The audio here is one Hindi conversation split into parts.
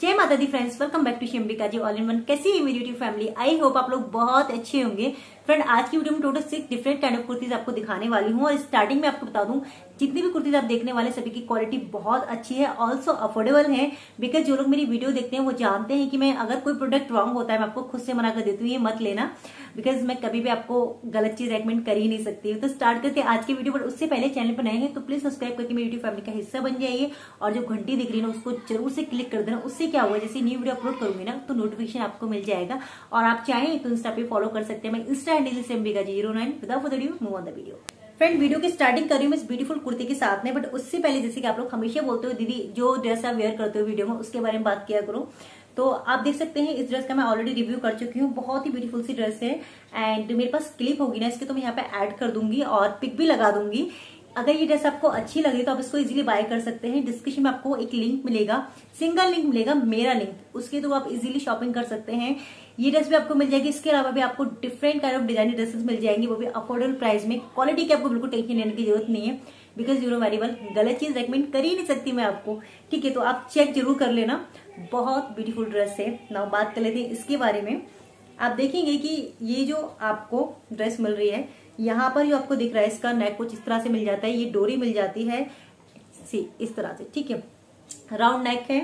जय माता दी friends welcome back to Shimbika ji all in one कैसी है मेरी यूट्यूब फैमिली आई होप आप लोग बहुत अच्छे होंगे। फ्रेंड आज की वीडियो में total six different kind of kurtis आपको दिखाने वाली हूँ और स्टार्टिंग में आपको बता दूँ, जितनी भी कुर्तीज आप देखने वाले सभी की क्वालिटी बहुत अच्छी है ऑल्सो अफोर्डेबल है बिकॉज़ जो लोग मेरी वीडियो देखते हैं, वो जानते हैं कि मैं, अगर कोई प्रोडक्ट रॉन्ग होता है, मैं आपको खुद से मना कर देती हूँ, ये मत लेना बिकॉज़ मैं कभी भी आपको गलत चीज़ रेकमेंड कर ही नहीं सकती तो स्टार्ट करते आज की वीडियो पर, उससे पहले चैनल पर नए हैं तो प्लीज़ सब्सक्राइब करके मेरी यूट्यूब फैमिली का हिस्सा बन जाइए, और जो घंटी दिख रही है ना, उसको ज़रूर से क्लिक कर देना। उससे क्या होगा जैसे न्यू वीडियो अपलोड करूँगी ना तो नोटिफिकेशन आपको मिल जाएगा, और आप चाहें तो इंस्टा पे फॉलो कर सकते हैं। मैं इंस्टा का zero nine without video move on the video friend video की स्टार्टिंग कर रही हूँ इस ब्यूटीफुल कुर्ती के साथ में बट उससे पहले जैसे कि आप लोग हमेशा बोलते हो, दीदी, जो ड्रेस आप वेयर करते हो वीडियो में, उसके बारे में बात किया करो। तो आप देख सकते हैं, इस ड्रेस का मैं ऑलरेडी रिव्यू कर चुकी हूँ। बहुत ही ब्यूटीफुल सी ड्रेस है एंड मेरे पास क्लिप होगी ना, इसके तो मैं यहाँ पे ऐड कर दूँगी और पिक भी लगा दूँगी। अगर ये ड्रेस आपको अच्छी लगी तो आप इसको इजीली बाय कर सकते हैं। डिस्क्रिप्शन में आपको एक लिंक मिलेगा। सिंगल लिंक मिलेगा, मेरा लिंक उसके थ्रू आप इजीली शॉपिंग कर सकते हैं। ये ड्रेस भी आपको मिल जाएगी। इसके अलावा भी आपको different kind of design dresses मिल जाएँगे। वो भी अफोर्डेबल प्राइस में। क्वालिटी की आपको बिल्कुल टेंशन लेने की ज़रूरत नहीं है। बिकॉज़ यूरो वेरी गलत चीज़ रेकमेंड कर ही नहीं सकती मैं आपको। ठीक है तो आप चेक ज़रूर कर लेना। बहुत ब्यूटीफुल ड्रेस है। ना बात कर लेते हैं इसके बारे में। आप देखेंगे कि ये जो आपको ड्रेस मिल रही है यहाँ पर ही आपको दिख रहा है, इसका नेक कुछ इस तरह से मिल जाता है, ये डोरी मिल जाती है, सी, इस तरह से, ठीक है। राउंड नेक है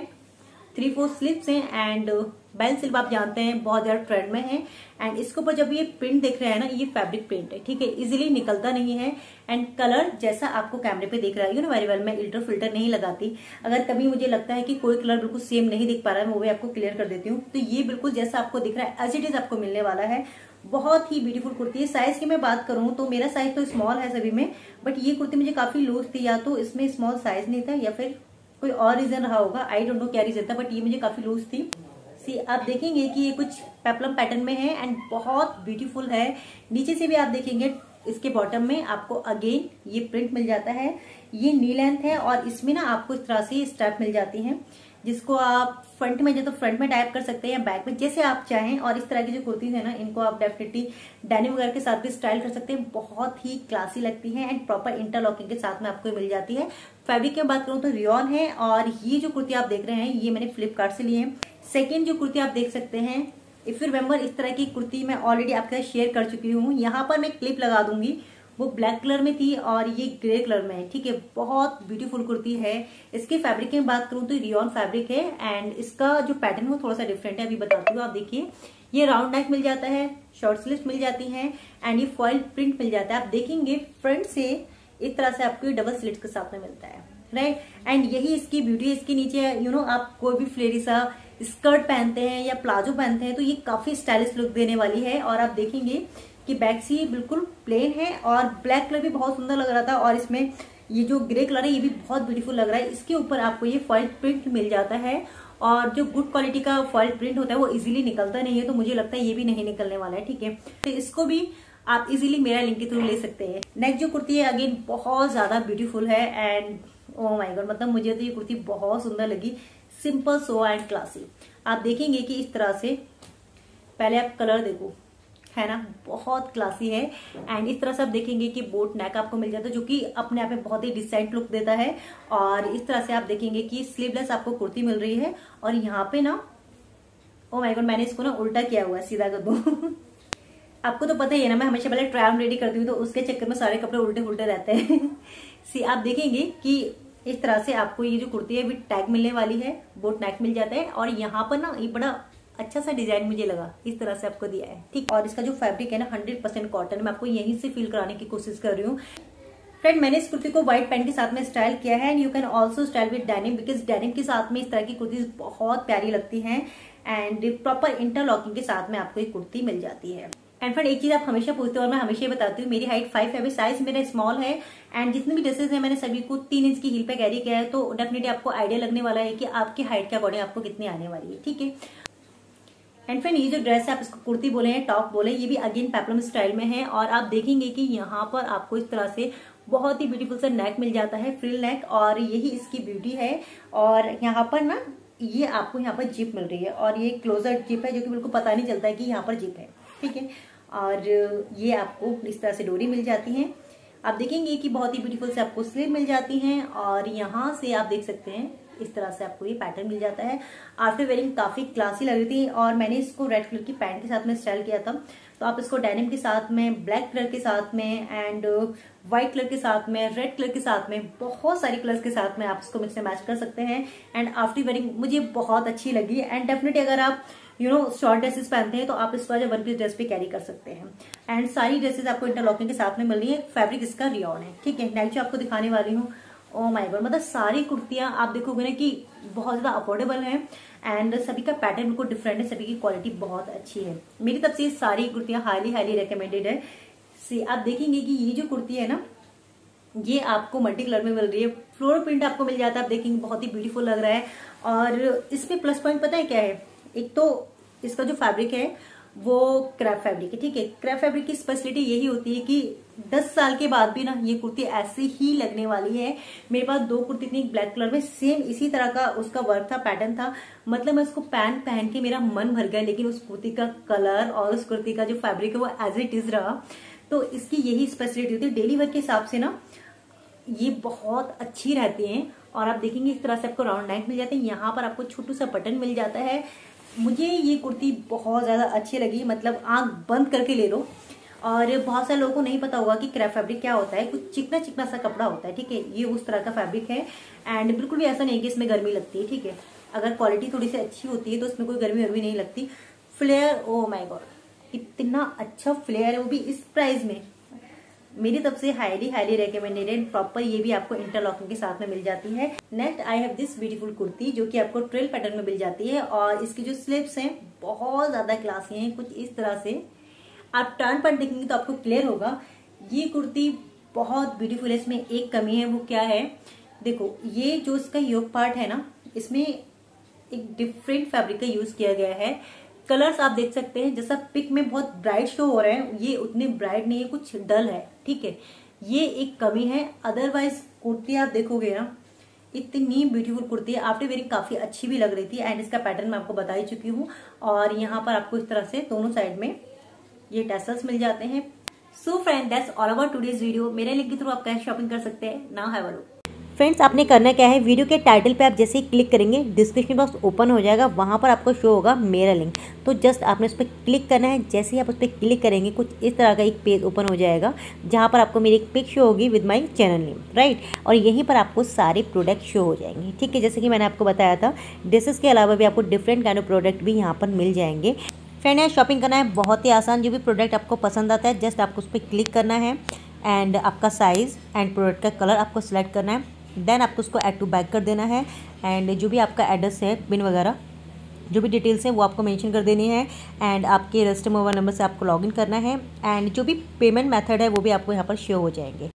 थ्री फोर स्लिप्स हैं एंड बेल सिल्व आप जानते हैं, बहुत ज़्यादा ट्रेंड में है। एंड इसके ऊपर जब ये प्रिंट देख रहे हैं ना, ये फैब्रिक प्रिंट है, ठीक है? इजीली निकलता नहीं है। एंड कलर जैसा आपको कैमरे पे देख रहा है यू नो वेरी वेल मैं इल्टर फ़िल्टर नहीं लगाती। अगर कभी मुझे लगता है कि कोई कलर बिल्कुल सेम नहीं दिख पा रहा है वो भी आपको क्लियर कर देती हूँ। तो ये बिल्कुल जैसा आपको दिख रहा है एज इट इज़ आपको मिलने वाला है। बहुत ही ब्यूटीफुल कुर्ती है। साइज़ की मैं बात करूँ तो मेरा साइज़ तो स्मॉल है सभी में बट ये कुर्ती मुझे काफ़ी लूज थी, या तो इसमें स्मॉल साइज़ नहीं था, या फिर कोई और रीजन रहा होगा? आई डोंट नो क्या रीजन था बट ये मुझे काफ़ी लूज थी। सी आप देखेंगे कि ये कुछ पेपलम पैटर्न में है एंड बहुत ब्यूटीफुल है। नीचे से भी आप देखेंगे, इसके बॉटम में आपको अगेन ये प्रिंट मिल जाता है। ये नी लेंथ है और इसमें ना आपको इस तरह से स्टेप मिल जाती हैं। जिसको आप फ्रंट में जो तो फ्रंट में टाइप कर सकते हैं या बैक में जैसे आप चाहें और इस तरह की जो कुर्तीज है ना, इनको आप डेफिनेटली डेनिम वगैरह के साथ भी स्टाइल कर सकते हैं। बहुत ही क्लासी लगती है एंड प्रॉपर इंटरलॉकिंग के साथ में आपको मिल जाती है। फैब्रिक की बात करूँ तो रियॉन है और ये जो कुर्ती आप देख रहे हैं, ये मैंने फ्लिपकार्ट से लिए हैं। सेकेंड जो कुर्ती आप देख सकते हैं इफ़ यू रिमेम्बर इस तरह की कुर्ती मैं ऑलरेडी आपके साथ शेयर कर चुकी हूँ। यहाँ पर मैं क्लिप लगा दूँगी। वो ब्लैक कलर में थी और ये ग्रे कलर में है। ठीक है, बहुत ब्यूटीफुल कुर्ती है। इसके फैब्रिक की बात करूँ तो रियोन फैब्रिक है एंड इसका जो पैटर्न वो थोड़ा सा डिफरेंट है। अभी बताती हूँ, आप देखिए। ये राउंड नेक मिल जाता है शॉर्ट स्लीव मिल जाती है एंड ये फॉइल प्रिंट मिल जाता है। आप देखेंगे फ्रंट से इस तरह से आपको डबल स्लिट के साथ में मिलता है राइट एंड यही इसकी ब्यूटी इसके नीचे यू नो आप कोई भी फ्लेरी सा स्कर्ट पहनते हैं या प्लाजो पहनते हैं तो ये काफ़ी स्टाइलिश लुक देने वाली है। और आप देखेंगे कि बैक सी बिल्कुल प्लेन है और ब्लैक कलर भी बहुत सुंदर लग रहा था और इसमें ये जो ग्रे कलर है, ये भी बहुत ब्यूटीफुल लग रहा है। इसके ऊपर आपको ये फॉइल प्रिंट मिल जाता है और जो गुड क्वालिटी का फॉइल प्रिंट होता है, वो इजीली निकलता नहीं है तो मुझे लगता है ये भी नहीं निकलने वाला है, ठीक है? तो इसको भी आप इजीली मेरा लिंक के थ्रू ले सकते हैं। नेक्स्ट जो कुर्ती है अगेन बहुत ज़्यादा ब्यूटीफुल है एंड ओ माय गॉड मतलब मुझे तो ये कुर्ती बहुत सुंदर लगी। सिंपल सो एंड क्लासी आप देखेंगे कि इस तरह से, पहले आप कलर देखो। है ना, बहुत क्लासी है। एंड इस तरह से आप देखेंगे कि बोट नेक आपको मिल जाता है, जो कि अपने आप में बहुत ही डिसेंट लुक देता है। और इस तरह से आप देखेंगे कि स्लीवलेस आपको कुर्ती मिल रही है। और यहाँ पे ना ओ माय गॉड मैंने इसको ना उल्टा किया हुआ है, सीधा कर दो। आपको तो पता ही है ना, मैं हमेशा पहले ट्रायल रेडी करती हूँ तो उसके चक्कर में सारे कपड़े उल्टे उल्टे रहते हैं। सी आप देखेंगे कि इस तरह से आपको ये जो कुर्ती है विद टैग मिलने वाली है बोट नेक मिल जाता है। और यहाँ पर ना, ये बड़ा अच्छा सा डिज़ाइन मुझे लगा, इस तरह से आपको दिया है, ठीक? और इसका जो फैब्रिक है ना हंड्रेड परसेंट कॉटन मैं आपको यहीं से फील कराने की कोशिश कर रही हूँ। फ्रेंड मैंने इस कुर्ती को व्हाइट पैंट के साथ में स्टाइल किया है and you can also style with denim because denim के साथ में इस तरह की कुर्ती बहुत प्यारी लगती है एंड प्रॉपर इंटरलॉकिंग के साथ में आपको एक कुर्ती मिल जाती है। एंड फ्रेंड एक चीज़ आप हमेशा पूछते हो, और मैं हमेशा बताती हूँ, मेरी हाइट फाइव है साइज़ मेरा स्मॉल है एंड जितने भी ड्रेसेस है, मैंने सभी को तीन इंच की हील पे कैरी किया है तो डेफिनेटली आपको आइडिया लगने वाला है कि आपकी हाइट के अकॉर्डिंग आपको कितनी आने वाली है, ठीक है? एंड फ्रेंड ये जो ड्रेस है, आप इसको कुर्ती बोले हैं टॉप बोले ये भी अगेन पेपलम स्टाइल में है और आप देखेंगे कि यहाँ पर आपको इस तरह से बहुत ही ब्यूटीफुल सा नेक मिल जाता है फ्रिल नेक और यही इसकी ब्यूटी है और यहाँ पर ना, ये आपको यहाँ पर जिप मिल रही है और ये क्लोजर जिप है जो कि बिल्कुल पता नहीं चलता है कि यहाँ पर जिप है, ठीक है? और ये आपको इस तरह से डोरी मिल जाती है। आप देखेंगे कि बहुत ही ब्यूटीफुल से आपको स्लीव मिल जाती हैं और यहाँ से आप देख सकते हैं इस तरह से आपको ये पैटर्न मिल जाता है। आफ्टर वेयरिंग काफ़ी क्लासी लग रही थी और मैंने इसको रेड कलर की पैंट के साथ में स्टाइल किया था। तो आप इसको डेनिम के साथ में ब्लैक कलर के साथ में एंड व्हाइट कलर के साथ में रेड कलर के साथ में, बहुत सारी कलर्स के साथ में आप इसको मिक्स मैच कर सकते हैं। एंड आफ्टर वेयरिंग मुझे बहुत अच्छी लगी। एंड डेफिनेटली अगर आप यू नो शॉर्ट ड्रेसेस पहनते हैं तो आप इसको वन पीस ड्रेस पे कैरी कर सकते हैं। एंड सारी ड्रेसेस आपको इंटरलॉकिंग के साथ में मिल रही है। फैब्रिक इसका रियॉन है। ठीक है नेक्स्ट आपको दिखाने वाली हूँ ओ माय गॉड मतलब सारी कुर्तियाँ आप देखोगे ना कि बहुत ज़्यादा अफोर्डेबल है एंड सभी का पैटर्न बिल्कुल डिफरेंट है, सभी की क्वालिटी बहुत अच्छी है। मेरी तरफ़ से सारी कुर्तियाँ हाईली हाईली रिकमेंडेड है। सी आप देखेंगे कि ये जो कुर्ती है ना, ये आपको मल्टी कलर में मिल रही है। फ्लोर प्रिंट आपको मिल जाता है, आप देखेंगे, बहुत ही ब्यूटीफुल लग रहा है। और इसमें प्लस पॉइंट पता है क्या है? एक तो इसका जो फैब्रिक है वो क्रैप फैब्रिक है, ठीक है? क्रैप फैब्रिक की स्पेशलिटी यही होती है कि 10 साल के बाद भी ना ये कुर्ती ऐसे ही लगने वाली है। मेरे पास दो कुर्ती थी ब्लैक कलर में सेम इसी तरह का उसका वर्क था पैटर्न था। मतलब मैं उसको पैंट पहन के मेरा मन भर गया, लेकिन उस कुर्ती का कलर और उस कुर्ती का जो फैब्रिक है वो एज इट इज़ रहा। तो इसकी यही स्पेशलिटी होती है। डेली वर्क के हिसाब से ना ये बहुत अच्छी रहती है। और आप देखेंगे इस तरह से आपको राउंड नेक मिल जाते हैं। यहाँ पर आपको छोटू सा बटन मिल जाता है। मुझे ये कुर्ती बहुत ज़्यादा अच्छी लगी मतलब आँख बंद करके ले लो। और बहुत सारे लोगों को नहीं पता होगा कि क्रैप फैब्रिक क्या होता है, कुछ चिकना चिकना सा कपड़ा होता है, ठीक है? ये उस तरह का फैब्रिक है। एंड बिल्कुल भी ऐसा नहीं कि इसमें गर्मी लगती है, ठीक है? अगर क्वालिटी थोड़ी सी अच्छी होती है तो इसमें कोई गर्मी वर्मी नहीं लगती। फ्लेयर ओ माई गॉड इतना अच्छा फ्लेयर है वो भी इस प्राइस में। मेरी तरफ़ से हाईली हाईली रिकमेंडेड है प्रॉपर ये भी आपको इंटरलॉकिंग के साथ में मिल जाती है। Next I have this beautiful kurti जो कि आपको ट्रेल पैटर्न में मिल जाती है और इसकी जो स्लिप्स हैं, बहुत ज़्यादा क्लासी हैं, कुछ इस तरह से। आप टर्न पर देखेंगे तो आपको क्लियर होगा। ये कुर्ती बहुत ब्यूटीफुल है, इसमें एक कमी है, वो क्या है? देखो, ये जो इसका योग पार्ट है ना, इसमें एक डिफरेंट फैब्रिक का यूज़ किया गया है। कलर्स आप देख सकते हैं, जैसा पिक में बहुत ब्राइट शो हो रहे हैं, ये उतने ब्राइट नहीं है, कुछ डल है, ठीक है। ये एक कमी है अदरवाइज़ कुर्ती आप देखोगे ना, इतनी ब्यूटीफुल कुर्ती है आफ्टर वेरिंग काफ़ी अच्छी भी लग रही थी एंड इसका पैटर्न मैं आपको बता ही चुकी हूँ। और यहाँ पर आपको इस तरह से दोनों साइड में ये टेसल्स मिल जाते हैं। So friend that's all about today's video मेरे लिंक के थ्रू आप कैसे शॉपिंग कर सकते हैं। ना हैव अ फ्रेंड्स, आपने करना क्या है? वीडियो के टाइटल पे आप जैसे ही क्लिक करेंगे, डिस्क्रिप्शन बॉक्स ओपन हो जाएगा, वहाँ पर आपको शो होगा मेरा लिंक। तो जस्ट आपने उस पर क्लिक करना है। जैसे ही आप उस पर क्लिक करेंगे, कुछ इस तरह का एक पेज ओपन हो जाएगा, जहाँ पर आपको मेरी एक पिक शो होगी with my channel name, right? और यहीं पर आपको सारे प्रोडक्ट शो हो जाएँगे, ठीक है? जैसे कि मैंने आपको बताया था ड्रेसेस के अलावा भी आपको डिफरेंट काइंड ऑफ़ प्रोडक्ट भी यहाँ पर मिल जाएँगे। फ्रेंड यहाँ शॉपिंग करना है, बहुत ही आसान जो भी प्रोडक्ट आपको पसंद आता है, जस्ट आपको उस पर क्लिक करना है, एंड आपका साइज़ एंड प्रोडक्ट का कलर आपको सिलेक्ट करना है। देन आपको उसको ऐड टू बैक कर देना है. एंड जो भी आपका एड्रेस है पिन वगैरह, जो भी डिटेल्स हैं, वो आपको मेंशन कर देनी है. एंड आपके रजिस्टर मोबाइल नंबर से आपको लॉगिन करना है. एंड जो भी पेमेंट मेथड है, वो भी आपको यहाँ पर शो हो जाएँगे.